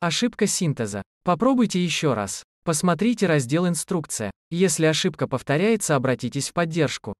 Ошибка синтеза. Попробуйте еще раз. Посмотрите раздел «Инструкция». Если ошибка повторяется, обратитесь в поддержку.